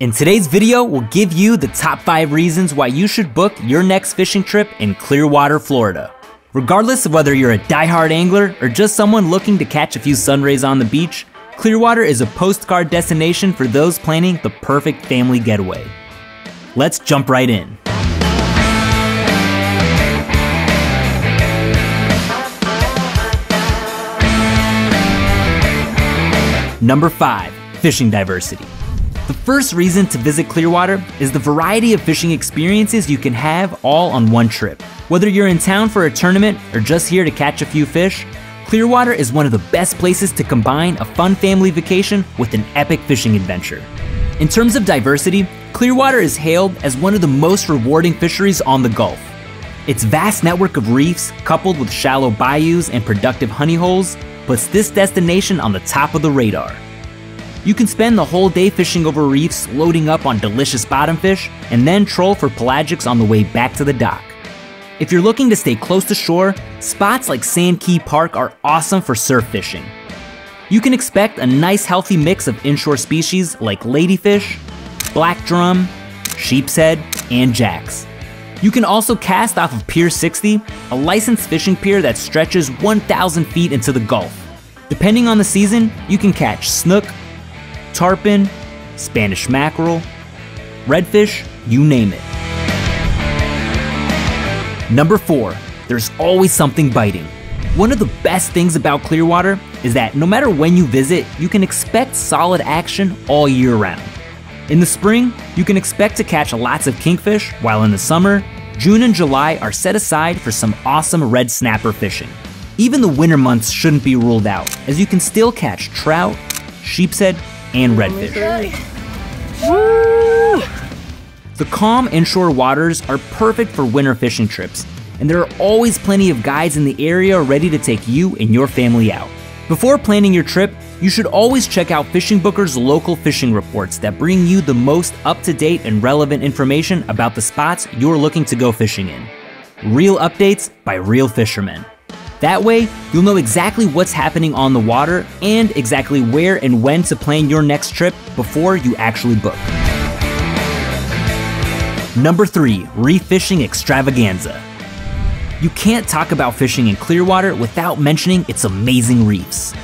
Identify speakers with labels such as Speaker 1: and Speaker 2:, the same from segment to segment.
Speaker 1: In today's video, we'll give you the top 5 reasons why you should book your next fishing trip in Clearwater, Florida. Regardless of whether you're a die-hard angler or just someone looking to catch a few sunrays on the beach, Clearwater is a postcard destination for those planning the perfect family getaway. Let's jump right in. Number 5. Fishing diversity. The first reason to visit Clearwater is the variety of fishing experiences you can have all on one trip. Whether you're in town for a tournament or just here to catch a few fish, Clearwater is one of the best places to combine a fun family vacation with an epic fishing adventure. In terms of diversity, Clearwater is hailed as one of the most rewarding fisheries on the Gulf. Its vast network of reefs, coupled with shallow bayous and productive honey holes, puts this destination on the top of the radar. You can spend the whole day fishing over reefs, loading up on delicious bottom fish, and then troll for pelagics on the way back to the dock. If you're looking to stay close to shore, spots like Sand Key Park are awesome for surf fishing. You can expect a nice healthy mix of inshore species like ladyfish, black drum, sheepshead, and jacks. You can also cast off of Pier 60, a licensed fishing pier that stretches 1,000 feet into the Gulf. Depending on the season, you can catch snook, tarpon, Spanish mackerel, redfish, you name it. Number 4. There's always something biting. One of the best things about Clearwater is that no matter when you visit, you can expect solid action all year round. In the spring, you can expect to catch lots of kingfish, while in the summer, June and July are set aside for some awesome red snapper fishing. Even the winter months shouldn't be ruled out, as you can still catch trout, sheepshead, and redfish. The calm inshore waters are perfect for winter fishing trips, and there are always plenty of guides in the area ready to take you and your family out. Before planning your trip, you should always check out FishingBooker's local fishing reports that bring you the most up to date and relevant information about the spots you're looking to go fishing in. Real updates by real fishermen. That way, you'll know exactly what's happening on the water and exactly where and when to plan your next trip before you actually book. Number 3. Reef Fishing Extravaganza. You can't talk about fishing in Clearwater without mentioning its amazing reefs.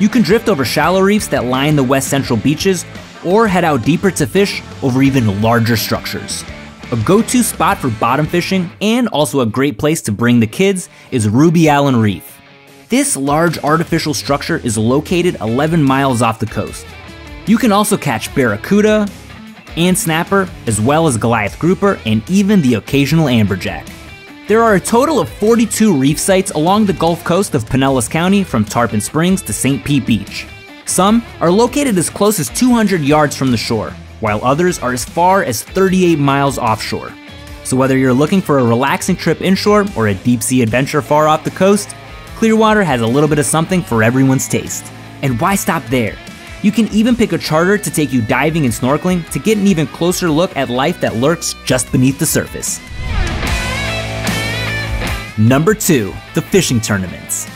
Speaker 1: You can drift over shallow reefs that line the west central beaches or head out deeper to fish over even larger structures. A go-to spot for bottom fishing and also a great place to bring the kids is Ruby Allen Reef. This large artificial structure is located 11 miles off the coast. You can also catch barracuda and snapper, as well as Goliath grouper and even the occasional amberjack. There are a total of 42 reef sites along the Gulf Coast of Pinellas County from Tarpon Springs to St. Pete Beach. Some are located as close as 200 yards from the shore, while others are as far as 38 miles offshore. So whether you're looking for a relaxing trip inshore or a deep sea adventure far off the coast, Clearwater has a little bit of something for everyone's taste. And why stop there? You can even pick a charter to take you diving and snorkeling to get an even closer look at life that lurks just beneath the surface. Number 2. The Fishing Tournaments.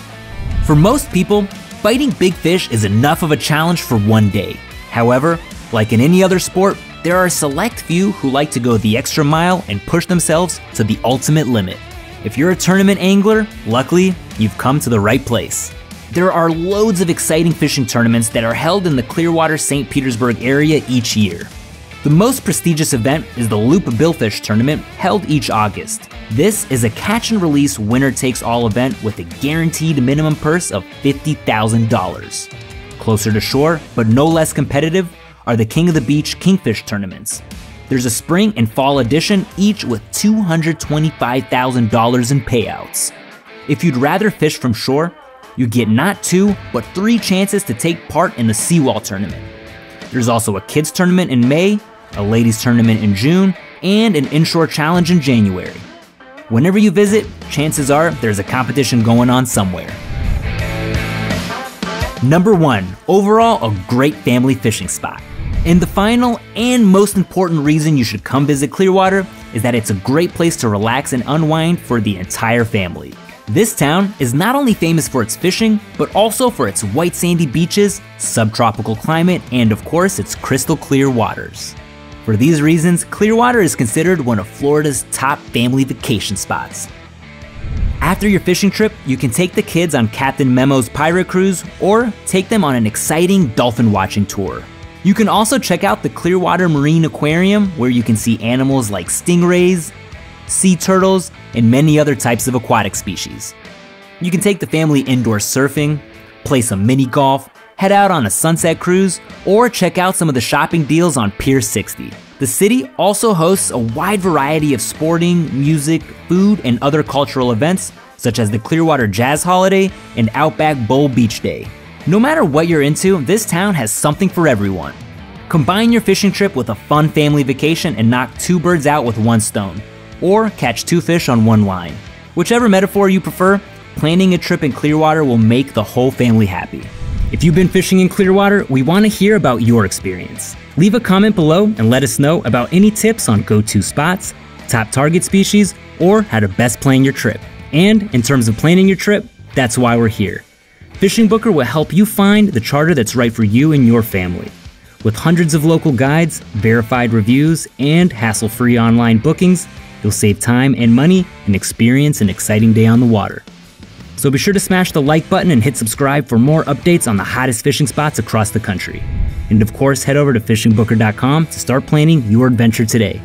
Speaker 1: For most people, fighting big fish is enough of a challenge for one day. However, like in any other sport, there are a select few who like to go the extra mile and push themselves to the ultimate limit. If you're a tournament angler, luckily, you've come to the right place. There are loads of exciting fishing tournaments that are held in the Clearwater St. Petersburg area each year. The most prestigious event is the Loop Billfish Tournament held each August. This is a catch and release winner takes all event with a guaranteed minimum purse of $50,000. Closer to shore, but no less competitive, are the King of the Beach Kingfish tournaments. There's a spring and fall edition, each with $225,000 in payouts. If you'd rather fish from shore, you get not two, but three chances to take part in the Seawall tournament. There's also a kids tournament in May, a ladies tournament in June, and an inshore challenge in January. Whenever you visit, chances are there's a competition going on somewhere. Number 1. Overall, a great family fishing spot. And the final and most important reason you should come visit Clearwater is that it's a great place to relax and unwind for the entire family. This town is not only famous for its fishing, but also for its white sandy beaches, subtropical climate, and of course its crystal clear waters. For these reasons, Clearwater is considered one of Florida's top family vacation spots. After your fishing trip, you can take the kids on Captain Memo's pirate cruise or take them on an exciting dolphin watching tour. You can also check out the Clearwater Marine Aquarium where you can see animals like stingrays, sea turtles, and many other types of aquatic species. You can take the family indoor surfing, play some mini golf, head out on a sunset cruise, or check out some of the shopping deals on Pier 60. The city also hosts a wide variety of sporting, music, food, and other cultural events, such as the Clearwater Jazz Holiday and Outback Bowl Beach Day. No matter what you're into, this town has something for everyone. Combine your fishing trip with a fun family vacation and knock two birds out with one stone, or catch two fish on one line. Whichever metaphor you prefer, planning a trip in Clearwater will make the whole family happy. If you've been fishing in Clearwater, we want to hear about your experience. Leave a comment below and let us know about any tips on go to spots, top target species, or how to best plan your trip. And in terms of planning your trip, that's why we're here. FishingBooker will help you find the charter that's right for you and your family. With hundreds of local guides, verified reviews, and hassle free online bookings, you'll save time and money and experience an exciting day on the water. So be sure to smash the like button and hit subscribe for more updates on the hottest fishing spots across the country. And of course, head over to fishingbooker.com to start planning your adventure today.